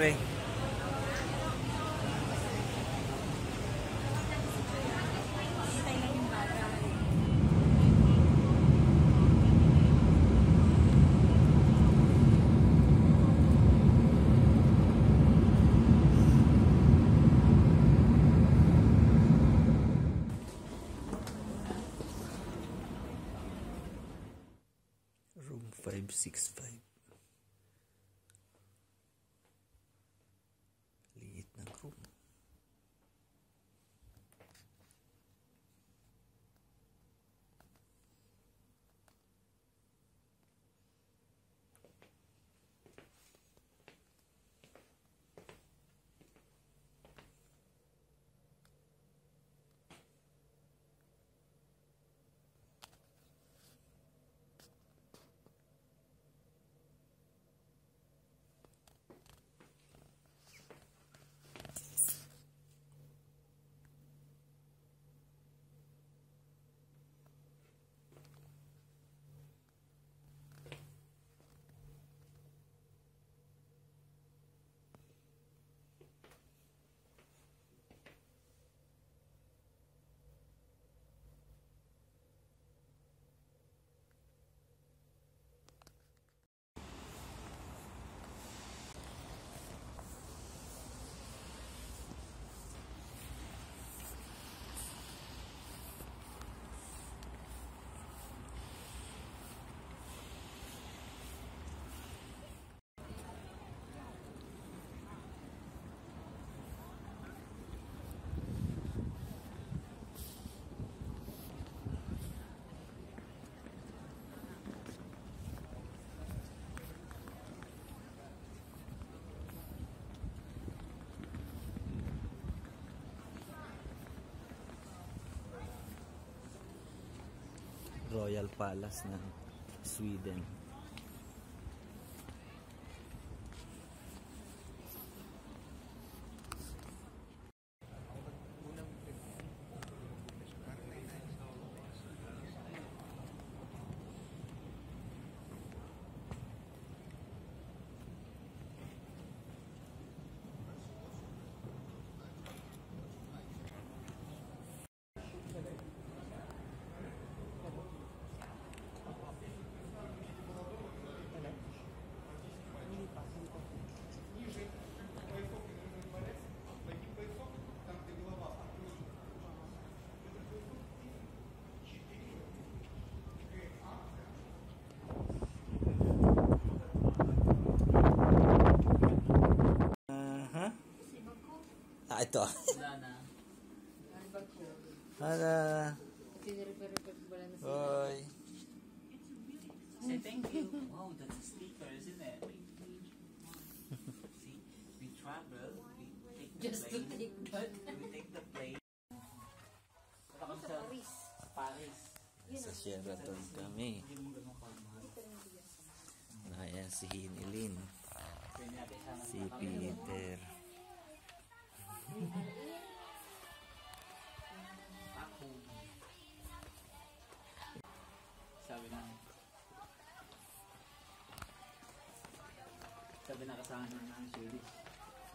Siyempre. Room 565. Royal Palace ng Sweden. Ah, ito. Wala na. Hala. Hoy. Say thank you. Wow, that's a sticker, isn't it? See, we travel, we take the Just to plane. take that. We take the plane. Ako sa Paris. Paris. Sa Sheraton kami. Ayan si Hinilin. Si Peter. Sabi na. Sabi na kasama ng Swedish.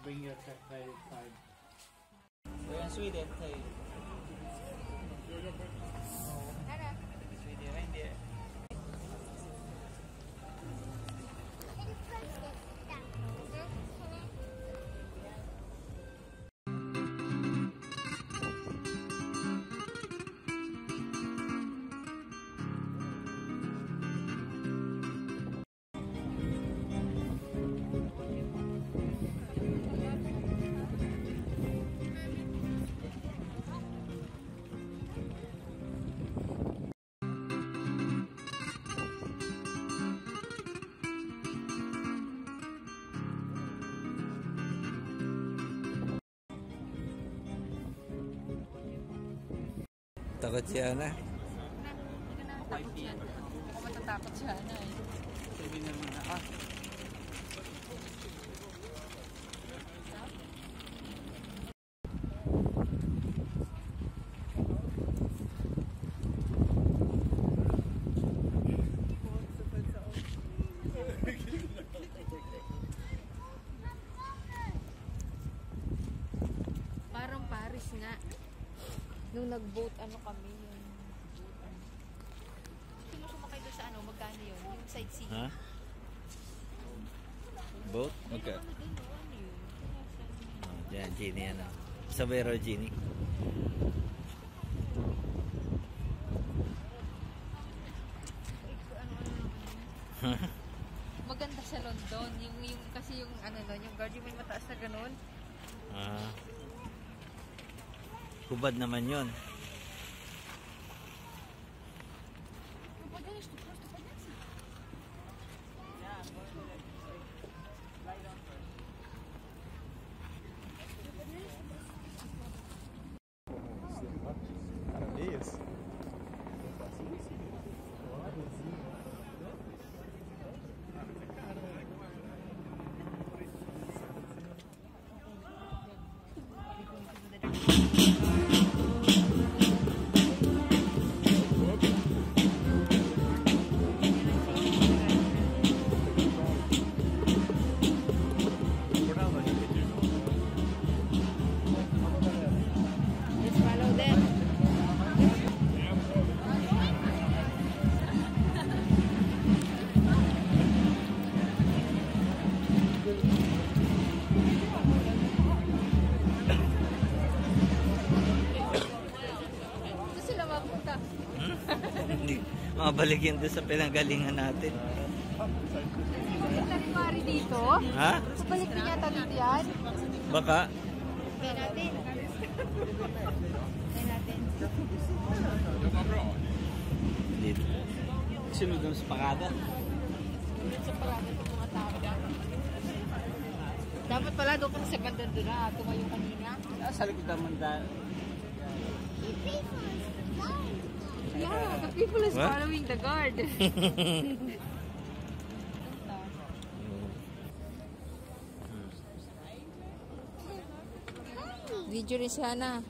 Bring your credit card. Sweden, say. Sweden, Takot siya na. Takot siya. Ako matatakot siya na eh. Sabi na muna, ah, Yung nag-boat, ano kami, yung... Gusto mo sumakay doon sa ano, magkano yun? Yung sightseeing. Ha? Boat? Magka? Ano oh, ano yun? Oh, dyan, Genie ano. Sa Vero Genie. Ano, ano, Maganda sa London. Yung, yung, kasi yung, ano nun, yung guard, yung may mataas na ganun. Ah. Hubad naman yun. Mabalik yun doon sa pinanggalingan natin. Mari dito. Ha? Balik din yata dito yan. Baka? Kaya natin. Kaya natin. Dito. Sunod doon sa pakada. Doon sa parada ng mga tao. Dapat pala doon ka sa banda doon na tumayo kanina. Sa likod naman dahil. Yeah, the people is What? following the guard. Video rin siya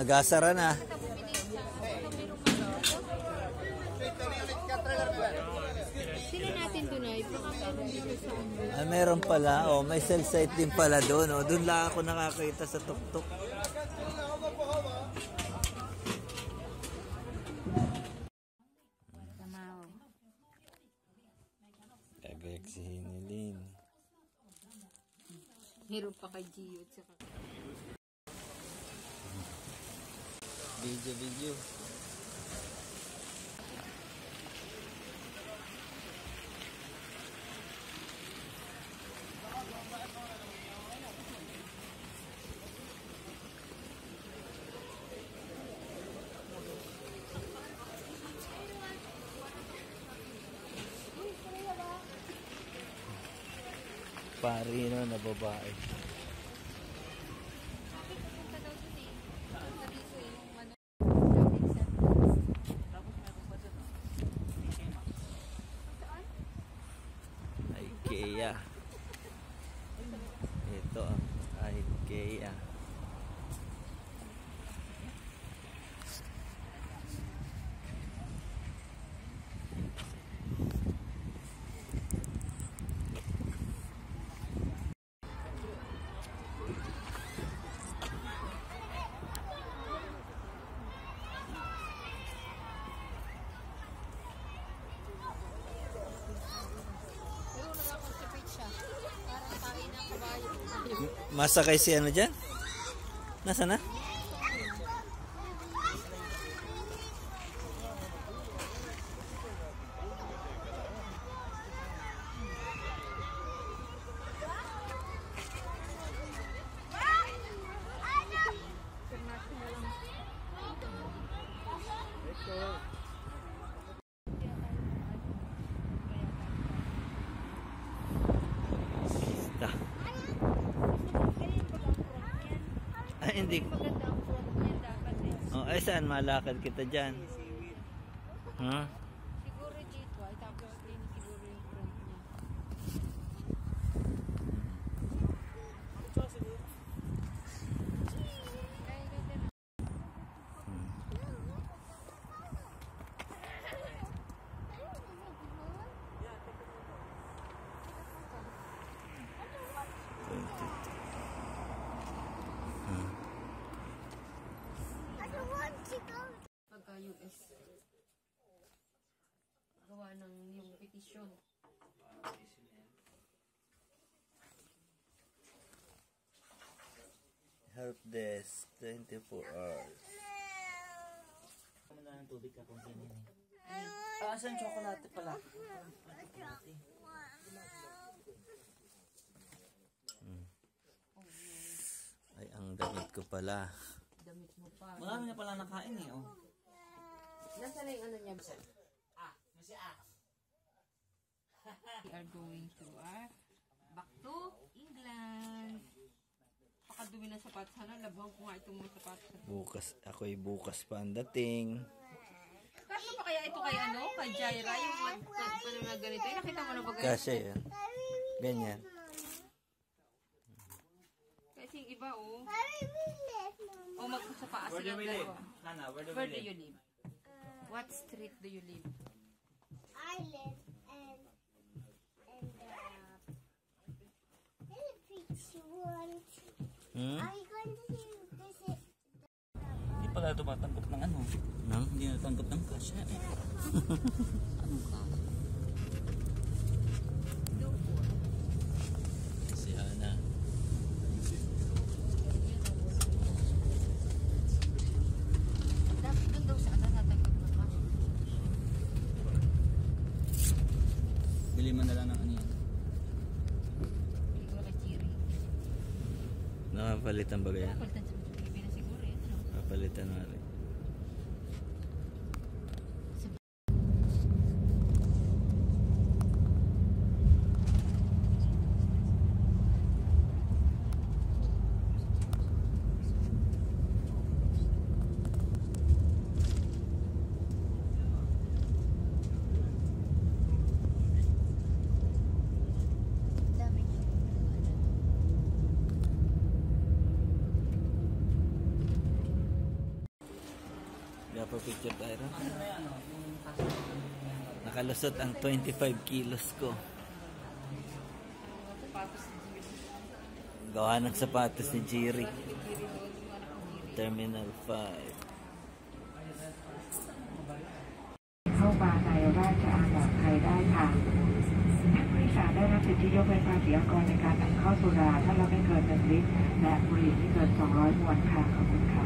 Nagasara na. Sila natin ano. Ah, meron pala. Oh, may cell site din pala doon. Oh. Doon lang ako nakakita sa tuktok. Gio at saka Video, video. Parino na babae. Punta daw dun eh. Punta dito eh. Yung ano. IKEA. Ito ang IKEA. Pero nag-constipate siya. Parang tayo na kabayo. Masakay si ano dyan? Nasa na? Da. Ay, hindi. Maganda ang front niya dapat eh. Malakad kita dyan? Ha? Siguro dito ay tapos din siguro yung front niya. Ay, ganda na. Pagka US. Gawa ng yung petisyon. Help desk, 24 hours. Kami na ng tubig ka kung ganyan eh. Ah, asan chocolate pala? Ay, ang damit ko pala. Damit mo pa. Marami na pala nakain eh, oh. Nasaan na yung ano niya, sir? We are going to our back to England. Pakadumi ng sapatos. Sana labang ko nga itong mga sapatos. Bukas, ako'y bukas pa ang dating. Kasi pa kaya ito kay ano? Kay Jaira? Yung ano na ganito. Eh, nakita mo na ba ganito? Kasya yan. Ganyan. Kasi yung iba, oh. O magsa pa. Where do we live? dalawa. Hana, where do we Where do live? you live? What street do you live? I live in in the Philippines. Want? Hmm? Are you going to visit? Hindi pala tumatanggap ng ano. Nang? Hindi natanggap ng cash eh. ano ka? Si Ana. Dapat doon daw sa ano natanggap ng cash. Bili mo na lang ng ano yan. Bili ko kay Chiri. Nakapalitan ba kaya? Palitan sa Pilipinas siguro yan. Ano? Nakapalitan na rin. Teacher Tyra. Nakalusot ang 25 kilos ko. Gawa ng sapatos ni Jiri. Terminal 5. เข้ามาในราชอาณาจักรไทยได้ค่ะท่านผู้โดยสารได้รับสิทธิยกเว้นภาษีอากรในการนำเข้าสุราถ้าเราไม่เกิน1ลิตรและบุหรี่ที่เกิน 200 มวนค่ะ ขอบคุณค่ะ